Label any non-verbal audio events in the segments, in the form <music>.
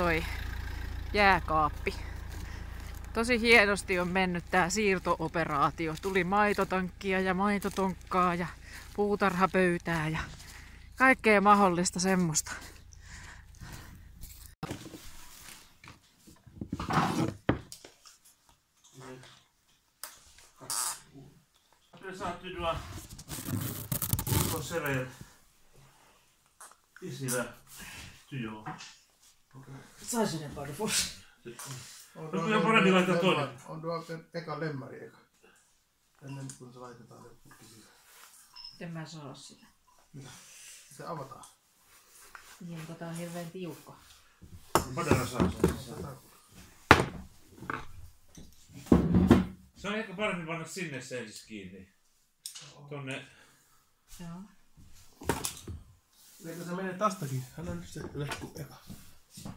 toi jääkaappi. Tosi hienosti on mennyt tää siirtooperaatio. Tuli maitotankkia ja maitotonkkaa ja puutarhapöytää ja kaikkea mahdollista semmoista. Det satt ju då på server isillä työ. Saisin ne paljon On No kyllä parempi laittaa toinen. On tuo eka lemmari eka. Ennen kuin se laitetaan se putki sisään. Miten mä saa sitä? Se avataan. Niin, kun tää on hirveän tiukka. Padara saa sen. Se on ehkä parempi panna sinne se ensin kiinni. Tonne. Joo. Eikö se menee tastakin? Hän on nyt se lekku eka. Se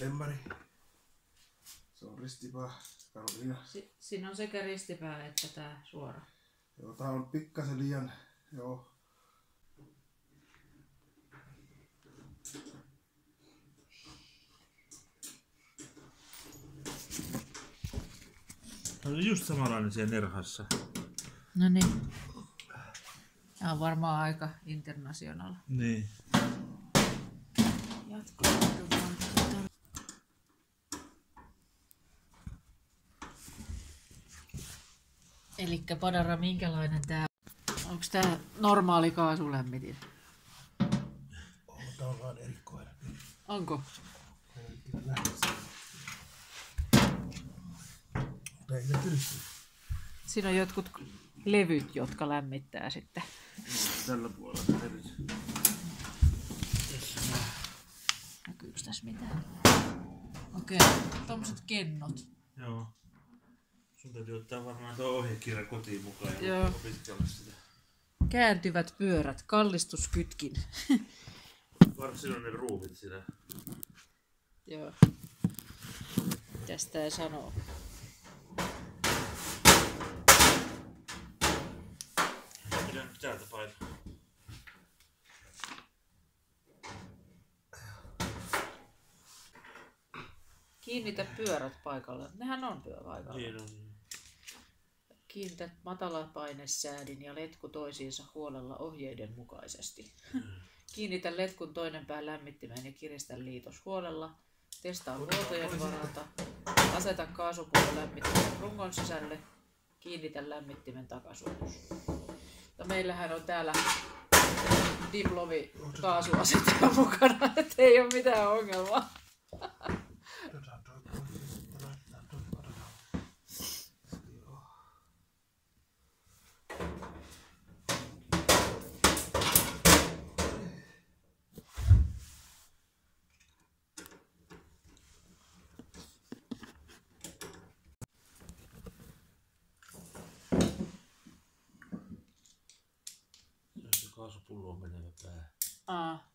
lemmari. Se on ristipää. Karoliina. Si- siinä on sekä ristipää että tää suora. Joo, tää on pikkasen liian... Joo. Se on just samanlainen siellä nerhassa. No niin. Tää on varmaan aika international. Niin. Elikkä Padara, minkälainen tää Onko tää normaali kaasulämmitin? Oh, tää on vaan erikoinen. Onko? Mutta ei se tylsty. Siinä on jotkut levyt, jotka lämmittää sitten. Tällä puolella mitään? Okei, okay. tommoset kennot. Joo. Sun täytyy ottaa varmaan tuo ohjekirja kotiin mukaan ja Joo. opiskella sitä. Kääntyvät pyörät, kallistuskytkin. <laughs> Varsin on ne ruuvit sitä. Joo. Tästä ei sanoo. Nyt täältä Kiinnitä pyörät paikalle. Nehän on pyöpaikalla. Niin on. Kiinnitä matalapainesäädin ja letku toisiinsa huolella ohjeiden mukaisesti. <laughs> Kiinnitä letkun toinen pää lämmittimeen ja kiristä liitos huolella. Testaa huoltojen varalta. Aseta kaasupullo lämmittimen rungon sisälle. Kiinnitä lämmittimen takasuunnus. Ja meillähän on täällä diplomi kaasuasettaja mukana, <laughs> ettei ole mitään ongelmaa. Otetaan toi pois. Laitetaan toi. Otetaan. Joo. Se on se kaasupulloon menevä pää. Aa.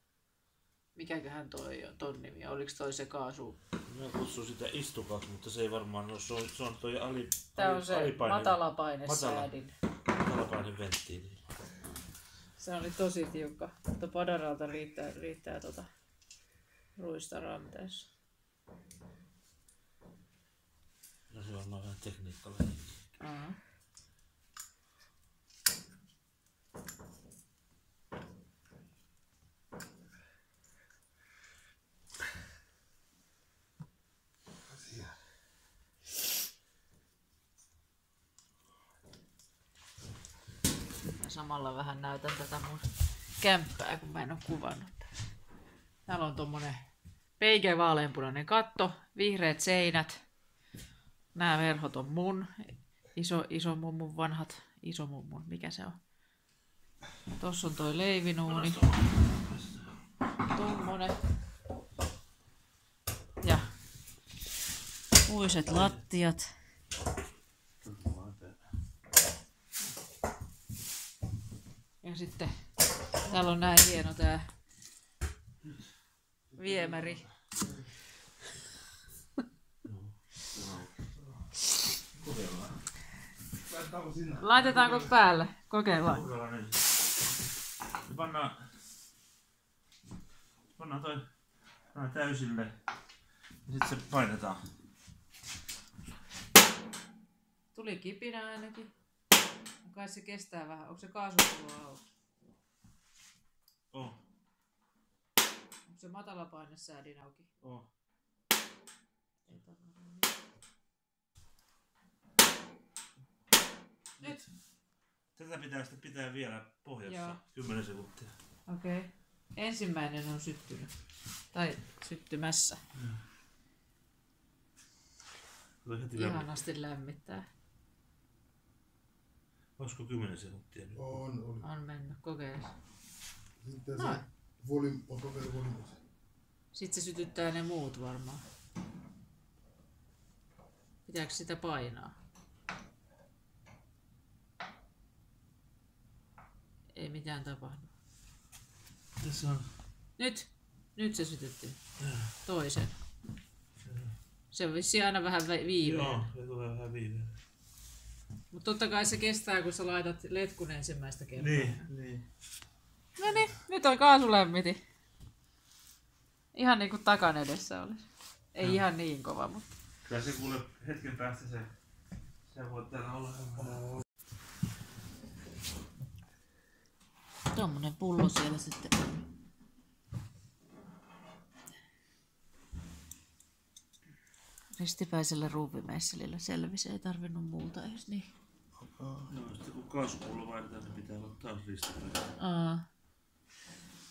Mikäköhän toi on, ton nimi? Oliko toi se kaasu? Mä kutsun sitä istukaksi, mutta se ei varmaan ole. Se on, se on toi ali, Tää ali, on se alipaine, matalapainesäädin. matalapaine venttiili. Se oli tosi tiukka, mutta padaralta riittää, riittää tota ruista ranteessa. No se on varmaan vähän tekniikalla. Aa. Samalla vähän näytän tätä mun kämppää, kun mä en oo kuvannut. Täällä on tommonen peikeä vaaleanpunainen katto, vihreät seinät. Nämä verhot on mun. Iso, iso mummun vanhat, iso mummun, mikä se on? Tossa on toi leivinuuni. Tommonen. Ja uiset lattiat. Ja sitten täällä on näin hieno tää viemäri. Laitetaanko päälle? Kokeillaan. Pannaan, pannaan toi Noin täysille. Ja sitten se painetaan. Tuli kipinä ainakin. Kai se kestää vähän. Onko se kaasupullo auki? Oh, Onko se matalapainesäädin auki? oh. Ei varmaan. Nyt. Tätä pitää sitten pitää vielä pohjassa Joo. 10 sekuntia. Okei. Okay. Ensimmäinen on syttynyt. Tai syttymässä. Lämmin. Ihanasti lämmittää. Olisiko 10 sekuntia nyt? On, on. On mennyt. Kokeile. Sitten Noin. se volim, on kokeilu volimossa. Sitten se sytyttää ne muut varmaan. Pitääkö sitä painaa? Ei mitään tapahdu. Tässä on... Nyt! Nyt se sytytti. Toisen. Se on vissiin aina vähän vä- viiveellä. Joo, se tulee vähän viiveellä. Mutta totta kai se kestää, kun sä laitat letkun ensimmäistä kertaa. Niin, niin. No niin, nyt on kaasulämmiti. Ihan niin kuin takan edessä olisi. Ei Joo. ihan niin kova, mutta... Kyllä se kuule hetken päästä se... Se voi täällä olla Tuommoinen pullo siellä sitten on. Ristipäisellä ruuvimeisselillä selvisi, ei tarvinnut muuta edes niin. Joo, sitten kun kaasupullo vaihdetaan, niin pitää olla taas ristipäin. Aa.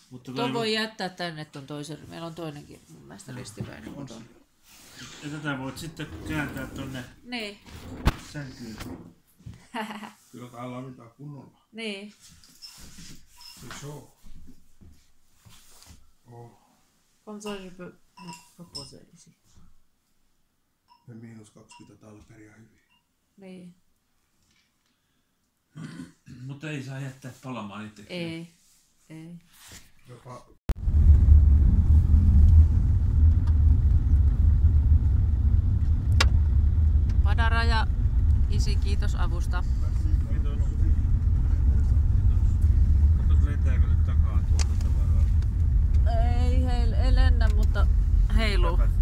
Mutta Tuon voi jättää tänne ton toisen. Meillä on toinenkin mun mielestä ristipäinen. On. Ja tätä voit sitten kääntää tonne Niin, sänkyyn. <laughs> Kyllä täällä on mitään kunnolla. niin. Se show. Oh. Comme ça je peux ici. Ne miinus 20 täällä pärjää hyvin. Niin. <clears throat> Mutta ei saa jättää palamaan itse. Ei. Ei. Jopa Padara ja isi, kiitos avusta. Kiitos. Katos lentääkö nyt takaa tuolta tavaraa. Ei, heil, ei lennä, mutta heiluu. Läpät